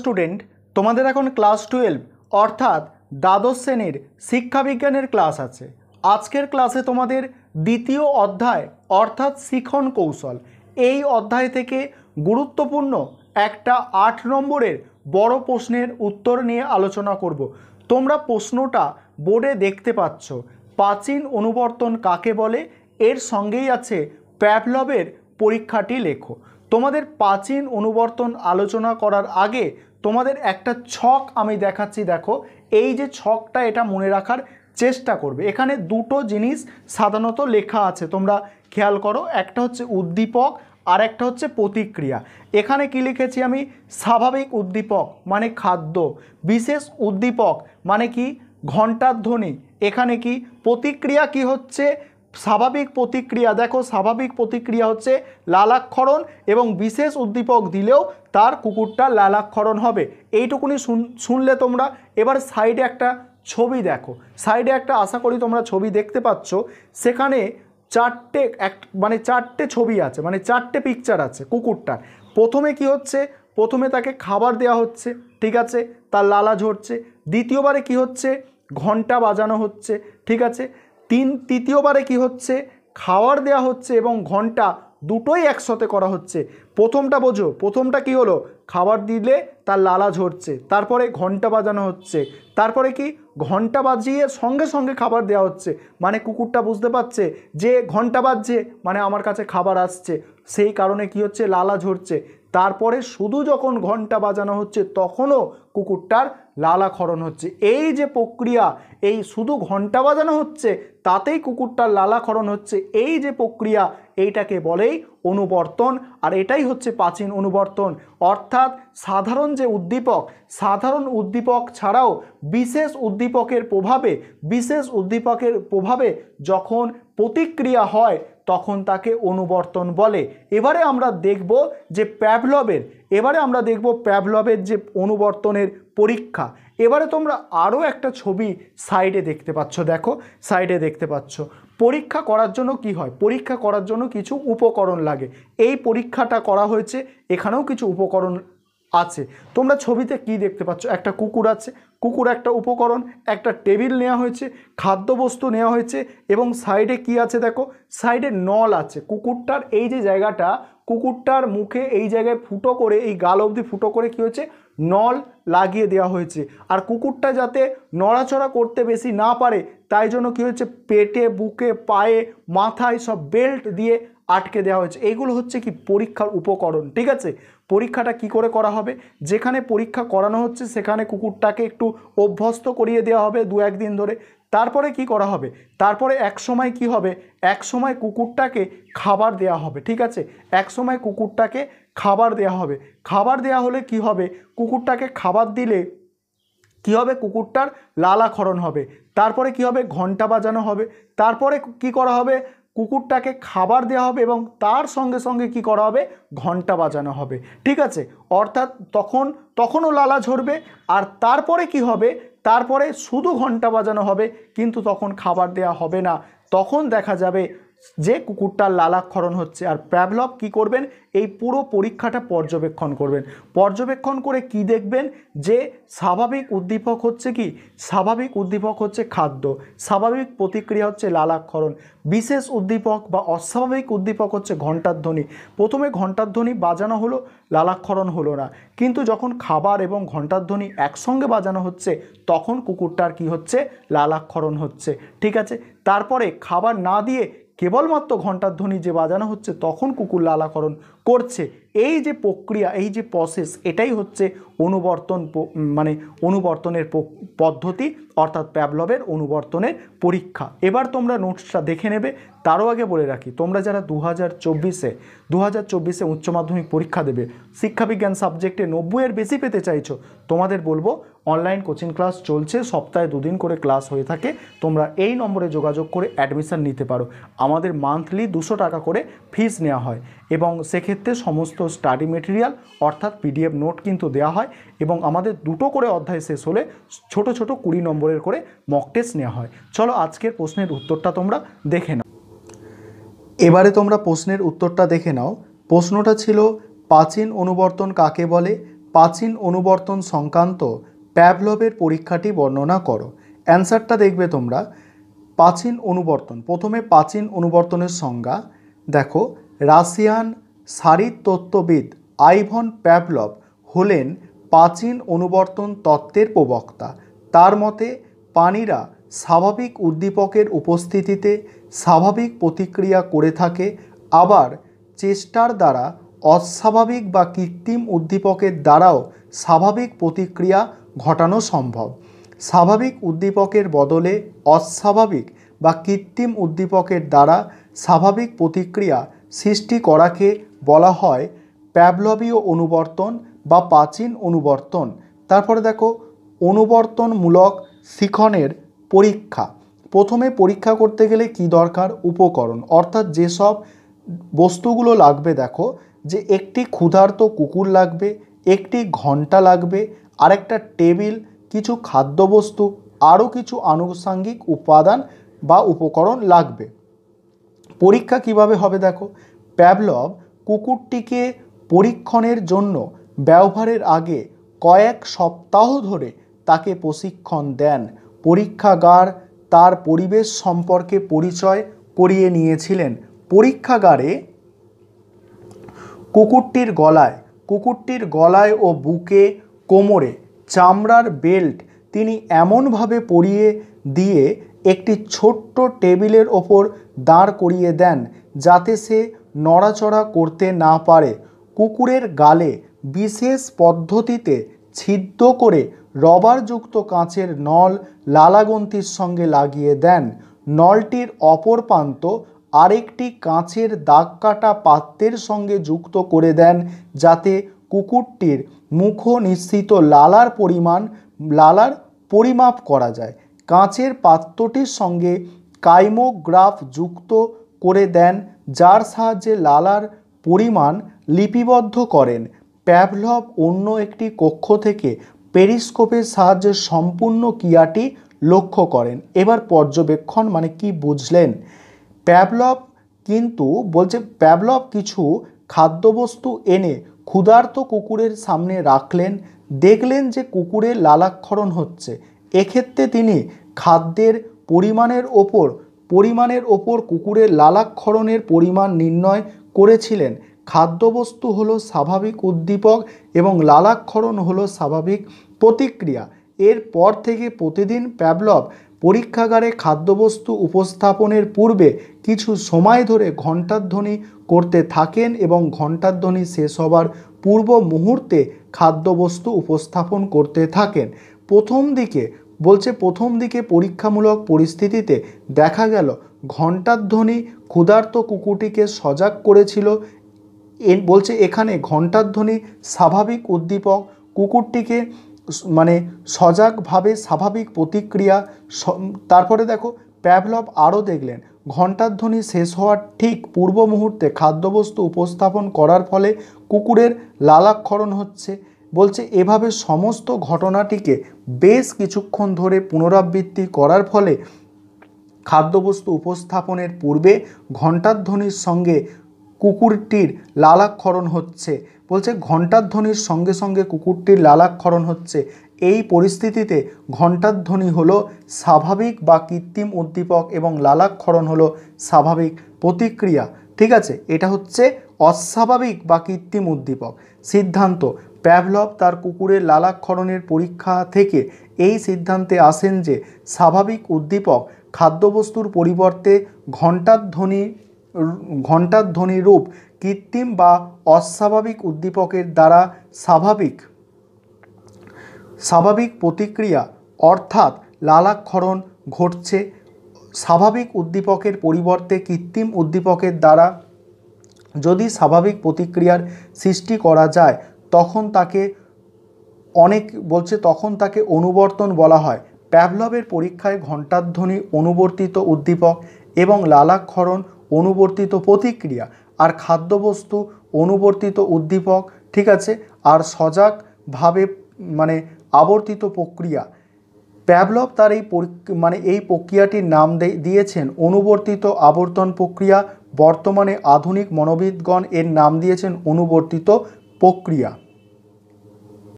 Student তোমাদের এখন class twelve অর্থাৎ দ্বাদশ শ্রেণির শিক্ষাবিজ্ঞানের ক্লাস আছে। আজকের ক্লাসে তোমাদের দ্বিতীয় অধ্যায়, অর্থাৎ শিখন কৌশল, এই অধ্যায় থেকে গুরুত্বপূর্ণ একটা আট নম্বরের বড় প্রশ্নের উত্তর নিয়ে আলোচনা করব। তোমরা প্রশ্নটা বোর্ডে দেখতে পাচ্ছ। প্রাচীন অনুবর্তন কাকে বলে? এর সঙ্গেই আছে প্যাভলবের পরীক্ষাটি লেখো। তোমাদের প্রাচীন অনুবর্তন আলোচনা করার আগে তোমাদের একটা ছক আমি দেখাচ্ছি, দেখো। এই যে ছকটা, এটা মনে রাখার চেষ্টা করবে। এখানে দুটো জিনিস সাধারণত লেখা আছে, তোমরা খেয়াল করো। একটা হচ্ছে উদ্দীপক আর একটা হচ্ছে প্রতিক্রিয়া। এখানে কি লিখেছি আমি? স্বাভাবিক উদ্দীপক মানে খাদ্য। বিশেষ উদ্দীপক মানে কি? ঘণ্টার ধ্বনি। এখানে কি? প্রতিক্রিয়া কি হচ্ছে? স্বাভাবিক প্রতিক্রিয়া। দেখো, স্বাভাবিক প্রতিক্রিয়া হচ্ছে লালাক্ষরণ এবং বিশেষ উদ্দীপক দিলেও তার কুকুরটা লালাক্ষরণ হবে। এইটুকুনি শুন- শুনলে তোমরা। এবার সাইডে একটা ছবি দেখো। সাইডে একটা, আশা করি তোমরা ছবি দেখতে পাচ্ছ, সেখানে চারটে এক মানে চারটে ছবি আছে মানে চারটে পিকচার আছে কুকুরটার। প্রথমে কি হচ্ছে? প্রথমে তাকে খাবার দেওয়া হচ্ছে, ঠিক আছে? তার লালা ঝরছে। দ্বিতীয়বারে কি হচ্ছে? ঘণ্টা বাজানো হচ্ছে, ঠিক আছে? তিন, তৃতীয়বারে কি হচ্ছে? খাবার দেওয়া হচ্ছে এবং ঘণ্টা দুটোই একসাথে করা হচ্ছে। প্রথমটা বোঝো, প্রথমটা কি হলো? খাবার দিলে তার লালা ঝরছে, তারপরে ঘণ্টা বাজানো হচ্ছে, তারপরে কি? ঘণ্টা বাজিয়ে সঙ্গে সঙ্গে খাবার দেওয়া হচ্ছে। মানে কুকুরটা বুঝতে পারছে যে ঘণ্টা বাজছে মানে আমার কাছে খাবার আসছে। সেই কারণে কি হচ্ছে? লালা ঝরছে। তারপরে শুধু যখন ঘণ্টা বাজানো হচ্ছে, তখনও কুকুরটার লালাক্ষরণ হচ্ছে। এই যে প্রক্রিয়া, এই শুধু ঘণ্টা বাজানো হচ্ছে, তাতেই কুকুরটার লালাক্ষরণ হচ্ছে। এই যে প্রক্রিয়া, এইটাকে বলেই অনুবর্তন, আর এটাই হচ্ছে প্রাচীন অনুবর্তন। অর্থাৎ সাধারণ যে উদ্দীপক, সাধারণ উদ্দীপক ছাড়াও বিশেষ উদ্দীপকের প্রভাবে, বিশেষ উদ্দীপকের প্রভাবে যখন প্রতিক্রিয়া হয় তখন তাকে অনুবর্তন বলে। এবারে আমরা দেখব যে প্যাভলবের এবারে আমরা দেখব প্যাভলবের যে অনুবর্তনের পরীক্ষা। এবারে তোমরা আরও একটা ছবি সাইডে দেখতে পাচ্ছ, দেখো, সাইডে দেখতে পাচ্ছ। পরীক্ষা করার জন্য কি হয়? পরীক্ষা করার জন্য কিছু উপকরণ লাগে। এই পরীক্ষাটা করা হয়েছে, এখানেও কিছু উপকরণ আছে। তোমরা ছবিতে কি দেখতে পাচ্ছ? একটা কুকুর আছে। কুকুর একটা উপকরণ, একটা টেবিল নেওয়া হয়েছে, খাদ্যবস্তু নেওয়া হয়েছে এবং সাইডে কি আছে দেখো? সাইডে নল আছে। কুকুরটার এই যে জায়গাটা, কুকুরটার মুখে এই জায়গায় ফুটো করে, এই গাল অবধি ফুটো করে কি হয়েছে? নল লাগিয়ে দেওয়া হয়েছে। আর কুকুরটা যাতে নড়াচড়া করতে বেশি না পারে, তাই জন্য কি হয়েছে? পেটে, বুকে, পায়ে, মাথায় সব বেল্ট দিয়ে আটকে দেওয়া হয়েছে। এইগুলো হচ্ছে কি পরীক্ষার উপকরণ, ঠিক আছে? পরীক্ষাটা কি করে করা হবে? যেখানে পরীক্ষা করানো হচ্ছে সেখানে কুকুরটাকে একটু অভ্যস্ত করিয়ে দেওয়া হবে দু একদিন ধরে। তারপরে কি করা হবে? তারপরে এক সময় কি হবে? এক সময় কুকুরটাকে খাবার দেওয়া হবে, ঠিক আছে? এক সময় কুকুরটাকে খাবার দেওয়া হবে। খাবার দেওয়া হলে কি হবে? কুকুরটাকে খাবার দিলে কি হবে? কুকুরটার লালাক্ষরণ হবে। তারপরে কি হবে? ঘণ্টা বাজানো হবে। তারপরে কি করা হবে? কুকুরটাকে খাবার দেওয়া হবে এবং তার সঙ্গে সঙ্গে কি করা হবে? ঘণ্টা বাজানো হবে। ঠিক আছে? অর্থাৎ তখন, তখনও লালা ঝরবে আর তারপরে কি হবে? তারপরে শুধু ঘণ্টা বাজানো হবে, কিন্তু তখন খাবার দেয়া হবে না। তখন দেখা যাবে যে কুকুরটার লালাক্ষরণ হচ্ছে। আর প্যাভলভ কি করবেন? এই পুরো পরীক্ষাটা পর্যবেক্ষণ করবেন। পর্যবেক্ষণ করে কি দেখবেন? যে স্বাভাবিক উদ্দীপক হচ্ছে কি? স্বাভাবিক উদ্দীপক হচ্ছে খাদ্য। স্বাভাবিক প্রতিক্রিয়া হচ্ছে লালাক্ষরণ। বিশেষ উদ্দীপক বা অস্বাভাবিক উদ্দীপক হচ্ছে ঘণ্টার ধ্বনি। প্রথমে ঘণ্টার ধ্বনি বাজানো হলো, লালাক্ষরণ হলো না। কিন্তু যখন খাবার এবং ঘণ্টার ধ্বনি একসঙ্গে বাজানো হচ্ছে, তখন কুকুরটার কি হচ্ছে? লালাক্ষরণ হচ্ছে। ঠিক আছে? তারপরে খাবার না দিয়ে কেবলমাত্র ঘণ্টার ধ্বনি যে বাজানো হচ্ছে তখন কুকুর লালাকরণ করছে। এই যে প্রক্রিয়া, এই যে প্রসেস এটাই হচ্ছে অনুবর্তন মানে অনুবর্তনের পদ্ধতি অর্থাৎ প্যাবলবের অনুবর্তনের পরীক্ষা। এবার তোমরা নোটসটা দেখে নেবে, তারও আগে বলে রাখি, তোমরা যারা দু হাজার চব্বিশে দু হাজার চব্বিশে উচ্চ মাধ্যমিক পরীক্ষা দেবে, শিক্ষাবিজ্ঞান সাবজেক্টে নব্বইয়ের বেশি পেতে চাইছো, তোমাদের বলব অনলাইন কোচিং ক্লাস চলছে, সপ্তাহে দুদিন করে ক্লাস হয়ে থাকে, তোমরা এই নম্বরে যোগাযোগ করে অ্যাডমিশান নিতে পারো। আমাদের মান্থলি দুশো টাকা করে ফিস নেওয়া হয় এবং সেক্ষেত্রে সমস্ত স্টাডি মেটেরিয়াল অর্থাৎ পিডিএফ নোট কিন্তু দেওয়া হয় এবং আমাদের দুটো করে অধ্যায় শেষ হলে ছোট ছোট কুড়ি নম্বরের করে মক টেস্ট নেওয়া হয়। চলো আজকের প্রশ্নের উত্তরটা তোমরা দেখে নাও। এবারে তোমরা প্রশ্নের উত্তরটা দেখে নাও। প্রশ্নটা ছিল, প্রাচীন অনুবর্তন কাকে বলে? প্রাচীন অনুবর্তন সংক্রান্ত প্যাভলভের পরীক্ষাটি বর্ণনা করো। অ্যান্সারটা দেখবে তোমরা। প্রাচীন অনুবর্তন, প্রথমে প্রাচীন অনুবর্তনের সংজ্ঞা। দেখো, রাশিয়ান শারীরতত্ত্ববিদ আইভন প্যাভলভ হলেন প্রাচীন অনুবর্তন তত্ত্বের প্রবক্তা। তার মতে, প্রাণীরা স্বাভাবিক উদ্দীপকের উপস্থিতিতে স্বাভাবিক প্রতিক্রিয়া করে থাকে, আবার চেষ্টার দ্বারা অস্বাভাবিক বা কৃত্রিম উদ্দীপকের দ্বারাও স্বাভাবিক প্রতিক্রিয়া ঘটানো সম্ভব। স্বাভাবিক উদ্দীপকের বদলে অস্বাভাবিক বা কৃত্রিম উদ্দীপকের দ্বারা স্বাভাবিক প্রতিক্রিয়া সৃষ্টি করাকে বলা হয় প্যাভলবীয় অনুবর্তন বা প্রাচীন অনুবর্তন। তারপরে দেখো, অনুবর্তনমূলক শিখনের পরীক্ষা। প্রথমে পরীক্ষা করতে গেলে কি দরকার? উপকরণ। অর্থাৎ যেসব বস্তুগুলো লাগবে, দেখো, যে একটি ক্ষুধার্ত কুকুর লাগবে, একটি ঘণ্টা লাগবে, আরেকটা টেবিল, কিছু খাদ্যবস্তু, আরও কিছু আনুষঙ্গিক উপাদান বা উপকরণ লাগবে। পরীক্ষা কীভাবে হবে, দেখো, প্যাভলভ কুকুরটিকে পরীক্ষণের জন্য ব্যবহারের আগে কয়েক সপ্তাহ ধরে তাকে প্রশিক্ষণ দেন। পরীক্ষাগার তার পরিবেশ সম্পর্কে পরিচয় করিয়ে নিয়েছিলেন। পরীক্ষাগারে কুকুরটির গলায় কুকুরটির গলায় ও বুকে কোমরে চামড়ার বেল্ট তিনি এমনভাবে পরিয়ে দিয়ে একটি ছোট্ট টেবিলের ওপর দাঁড় করিয়ে দেন যাতে সে নড়াচড়া করতে না পারে। কুকুরের গালে বিশেষ পদ্ধতিতে ছিদ্র করে রবারযুক্ত কাঁচের নল লালাগন্তির সঙ্গে লাগিয়ে দেন। নলটির অপর প্রান্ত আরেকটি কাঁচের দাগ কাটা পাত্রের সঙ্গে যুক্ত করে দেন, যাতে কুকুরটির মুখ নিশ্চিত লালার পরিমাণ, লালার পরিমাপ করা যায়। কাঁচের পাত্রটির সঙ্গে কাইমোগ্রাফ যুক্ত করে দেন, যার সাহায্যে লালার পরিমাণ লিপিবদ্ধ করেন। প্যাভলভ অন্য একটি কক্ষ থেকে পেরিস্কোপের সাহায্যে সম্পূর্ণ ক্রিয়াটি লক্ষ্য করেন। এবার পর্যবেক্ষণ মানে কি বুঝলেন? প্যাভলভ কিন্তু বলছে প্যাভলভ কিছু খাদ্যবস্তু এনে ক্ষুধার্ত কুকুরের সামনে রাখলেন, দেখলেন যে কুকুরের লালাক্ষরণ হচ্ছে। এক্ষেত্রে তিনি খাদ্যের পরিমাণের ওপর পরিমাণের ওপর কুকুরের লালাক্ষরণের পরিমাণ নির্ণয় করেছিলেন। খাদ্যবস্তু হলো স্বাভাবিক উদ্দীপক এবং লালাক্ষরণ হলো স্বাভাবিক প্রতিক্রিয়া। এরপর থেকে প্রতিদিন প্যাভলভ পরীক্ষাগারে খাদ্যবস্তু উপস্থাপনের পূর্বে কিছু সময় ধরে ঘণ্টার ধ্বনি করতে থাকেন এবং ঘণ্টার ধ্বনি শেষ হবার পূর্ব মুহূর্তে খাদ্যবস্তু উপস্থাপন করতে থাকেন। প্রথম দিকে, বলছে প্রথম দিকে পরীক্ষামূলক পরিস্থিতিতে দেখা গেল, ঘণ্টার ধ্বনি ক্ষুধার্ত কুকুরটিকে সজাগ করেছিল বলছে এখানে ঘণ্টার ধ্বনি স্বাভাবিক উদ্দীপক, কুকুরটিকে মানে সজাগভাবে স্বাভাবিক প্রতিক্রিয়া তারপরে দেখো প্যাভলভ আরও দেখলেন, ঘণ্টার ধ্বনি শেষ হওয়ার ঠিক পূর্ব মুহূর্তে খাদ্যবস্তু উপস্থাপন করার ফলে কুকুরের লালাক্ষরণ হচ্ছে। বলছে এভাবে সমস্ত ঘটনাটিকে বেশ কিছুক্ষণ ধরে পুনরাবৃত্তি করার ফলে খাদ্যবস্তু উপস্থাপনের পূর্বে ঘণ্টার ধ্বনির সঙ্গে কুকুরটির লালাক্ষরণ হচ্ছে, বলছে ঘণ্টার ধ্বনির সঙ্গে সঙ্গে কুকুরটির লালাক্ষরণ হচ্ছে। এই পরিস্থিতিতে ঘণ্টার ধ্বনি হলো স্বাভাবিক বা কৃত্রিম উদ্দীপক এবং লালাক্ষরণ হলো স্বাভাবিক প্রতিক্রিয়া। ঠিক আছে, এটা হচ্ছে অস্বাভাবিক বা কৃত্রিম উদ্দীপক। সিদ্ধান্ত, প্যাভলভ তার কুকুরের লালাক্ষরণের পরীক্ষা থেকে এই সিদ্ধান্তে আসেন যে স্বাভাবিক উদ্দীপক খাদ্যবস্তুর পরিবর্তে ঘণ্টার ধ্বনি ঘণ্টার ধ্বনি রূপ কৃত্রিম বা অস্বাভাবিক উদ্দীপকের দ্বারা স্বাভাবিক। স্বাভাবিক প্রতিক্রিয়া অর্থাৎ লালাক্ষরণ ঘটছে স্বাভাবিক উদ্দীপকের পরিবর্তে কৃত্রিম উদ্দীপকের দ্বারা। যদি স্বাভাবিক প্রতিক্রিয়ার সৃষ্টি করা যায়, তখন তাকে অনেক বলছে তখন তাকে অনুবর্তন বলা হয়। প্যাভলভের পরীক্ষায় ঘণ্টাধ্বনি অনুবর্তিত উদ্দীপক এবং লালাক্ষরণ অনুবর্তিত প্রতিক্রিয়া। আর খাদ্যবস্তু অনুবর্তিত উদ্দীপক, ঠিক আছে? আর সজাগভাবে মানে আবর্তিত প্রক্রিয়া। প্যাভলভ তার এই মানে এই প্রক্রিয়াটির নাম দিয়েছেন অনুবর্তিত আবর্তন প্রক্রিয়া। বর্তমানে আধুনিক মনোবিদগণ এর নাম দিয়েছেন অনুবর্তিত প্রক্রিয়া।